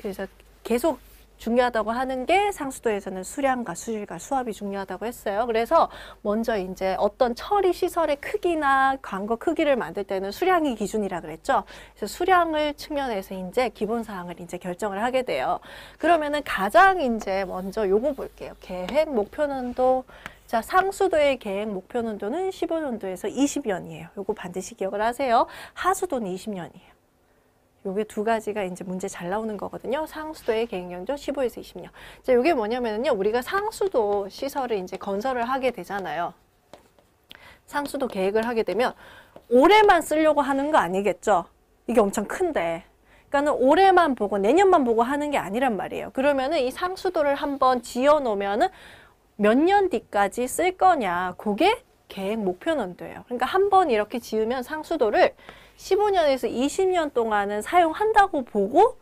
그래서 계속 중요하다고 하는 게 상수도에서는 수량과 수질과 수압이 중요하다고 했어요. 그래서 먼저 이제 어떤 처리 시설의 크기나 광고 크기를 만들 때는 수량이 기준이라 그랬죠. 그래서 수량을 측면에서 이제 기본 사항을 이제 결정을 하게 돼요. 그러면은 가장 이제 먼저 요거 볼게요. 계획 목표는도 자, 상수도의 계획 목표는도는 15년도에서 20년이에요. 요거 반드시 기억을 하세요. 하수도는 20년이에요. 요게 두 가지가 이제 문제 잘 나오는 거거든요. 상수도의 계획연도 15에서 20년. 자, 요게 뭐냐면은요. 우리가 상수도 시설을 이제 건설을 하게 되잖아요. 상수도 계획을 하게 되면 올해만 쓰려고 하는 거 아니겠죠? 이게 엄청 큰데. 그러니까는 올해만 보고 내년만 보고 하는 게 아니란 말이에요. 그러면은 이 상수도를 한번 지어 놓으면은 몇 년 뒤까지 쓸 거냐. 그게 계획 목표는 돼요. 그러니까 한 번 이렇게 지으면 상수도를 15년에서 20년 동안은 사용한다고 보고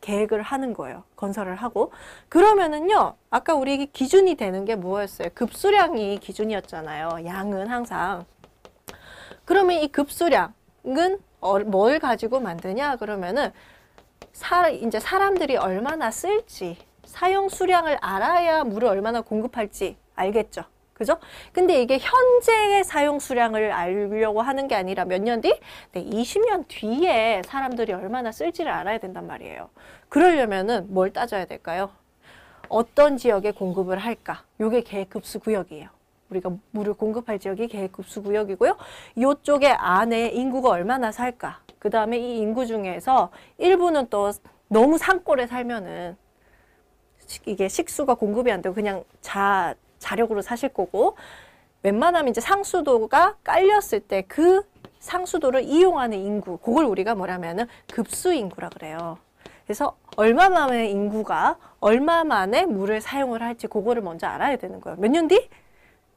계획을 하는 거예요. 건설을 하고. 그러면은요, 아까 우리 기준이 되는 게 뭐였어요? 급수량이 기준이었잖아요. 양은 항상. 그러면 이 급수량은 뭘 가지고 만드냐? 그러면은 사, 이제 사람들이 얼마나 쓸지, 사용 수량을 알아야 물을 얼마나 공급할지 알겠죠? 그죠? 근데 이게 현재의 사용 수량을 알려고 하는 게 아니라 몇 년 뒤? 네, 20년 뒤에 사람들이 얼마나 쓸지를 알아야 된단 말이에요. 그러려면은 뭘 따져야 될까요? 어떤 지역에 공급을 할까? 요게 계획급수 구역이에요. 우리가 물을 공급할 지역이 계획급수 구역이고요. 요쪽에 안에 인구가 얼마나 살까? 그 다음에 이 인구 중에서 일부는 또 너무 산골에 살면은 이게 식수가 공급이 안 되고 그냥 자 자력으로 사실 거고 웬만하면 이제 상수도가 깔렸을 때 그 상수도를 이용하는 인구 그걸 우리가 뭐라면은 급수 인구라 그래요. 그래서 얼마 만에 인구가 얼마 만에 물을 사용을 할지 그거를 먼저 알아야 되는 거예요. 몇 년 뒤?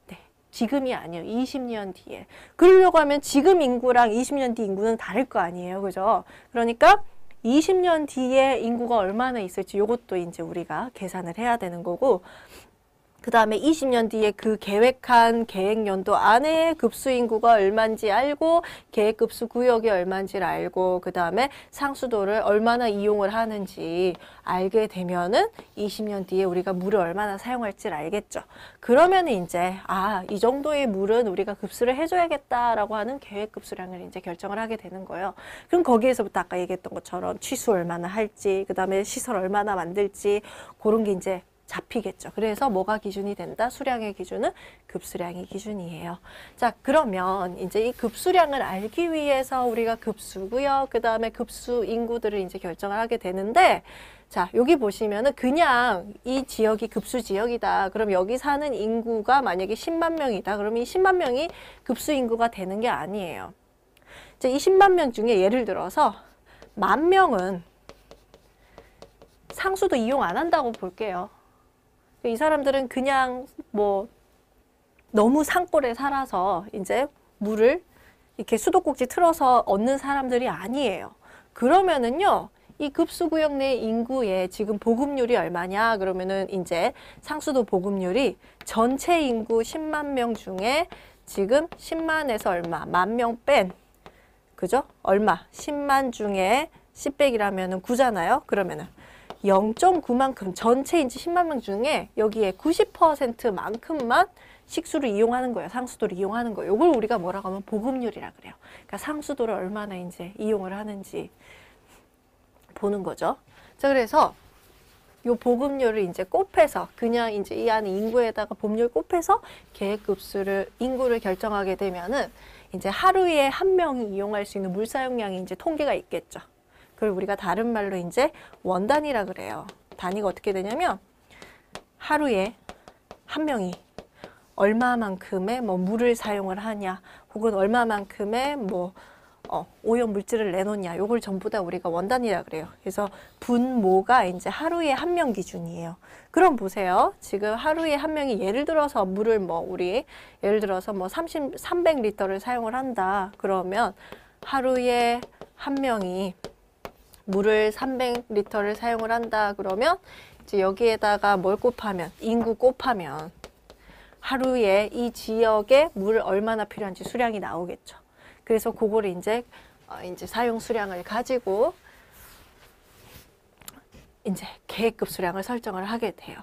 네, 지금이 아니에요. 20년 뒤에. 그러려고 하면 지금 인구랑 20년 뒤 인구는 다를 거 아니에요. 그죠? 그러니까 20년 뒤에 인구가 얼마나 있을지 이것도 이제 우리가 계산을 해야 되는 거고 그 다음에 20년 뒤에 그 계획한 계획연도 안에 급수 인구가 얼마인지 알고 계획 급수 구역이 얼마인지를 알고 그 다음에 상수도를 얼마나 이용을 하는지 알게 되면은 20년 뒤에 우리가 물을 얼마나 사용할지를 알겠죠. 그러면 이제 아, 이 정도의 물은 우리가 급수를 해줘야겠다라고 하는 계획 급수량을 이제 결정을 하게 되는 거예요. 그럼 거기에서부터 아까 얘기했던 것처럼 취수 얼마나 할지, 그 다음에 시설 얼마나 만들지 그런 게 이제 잡히겠죠. 그래서 뭐가 기준이 된다? 수량의 기준은 급수량이 기준이에요. 자, 그러면 이제 이 급수량을 알기 위해서 우리가 급수고요. 그 다음에 급수 인구들을 이제 결정을 하게 되는데 자, 여기 보시면은 그냥 이 지역이 급수 지역이다. 그럼 여기 사는 인구가 만약에 10만 명이다. 그럼 이 10만 명이 급수 인구가 되는 게 아니에요. 이제 이 10만 명 중에 예를 들어서 만 명은 상수도 이용 안 한다고 볼게요. 이 사람들은 그냥 뭐 너무 산골에 살아서 이제 물을 이렇게 수도꼭지 틀어서 얻는 사람들이 아니에요. 그러면은요, 이 급수구역 내 인구의 지금 보급률이 얼마냐? 그러면은 이제 상수도 보급률이 전체 인구 10만 명 중에 지금 10만에서 얼마? 만 명 뺀. 그죠? 얼마? 10만 중에 10백이라면은 9잖아요? 그러면은 0.9만큼 전체 인지 10만 명 중에 여기에 90%만큼만 식수를 이용하는 거예요. 상수도를 이용하는 거예요. 이걸 우리가 뭐라고 하면 보급률이라 그래요. 그러니까 상수도를 얼마나 이제 이용을 하는지 보는 거죠. 자, 그래서 요 보급률을 이제 곱해서 그냥 이제 이 안에 인구에다가 보급률 곱해서 계획급수를 인구를 결정하게 되면은 이제 하루에 한 명이 이용할 수 있는 물 사용량이 이제 통계가 있겠죠. 그걸 우리가 다른 말로 이제 원단이라 그래요. 단위가 어떻게 되냐면 하루에 한 명이 얼마만큼의 뭐 물을 사용을 하냐 혹은 얼마만큼의 뭐 어, 오염 물질을 내놓냐 요걸 전부 다 우리가 원단이라 그래요. 그래서 분모가 이제 하루에 한 명 기준이에요. 그럼 보세요. 지금 하루에 한 명이 예를 들어서 물을 뭐 우리 예를 들어서 뭐 30, 300리터를 사용을 한다. 그러면 하루에 한 명이 물을 300리터를 사용을 한다 그러면 이제 여기에다가 뭘 곱하면 인구 곱하면 하루에 이 지역에 물 얼마나 필요한지 수량이 나오겠죠. 그래서 그거를 이제 어, 이제 사용 수량을 가지고 이제 계획급 수량을 설정을 하게 돼요.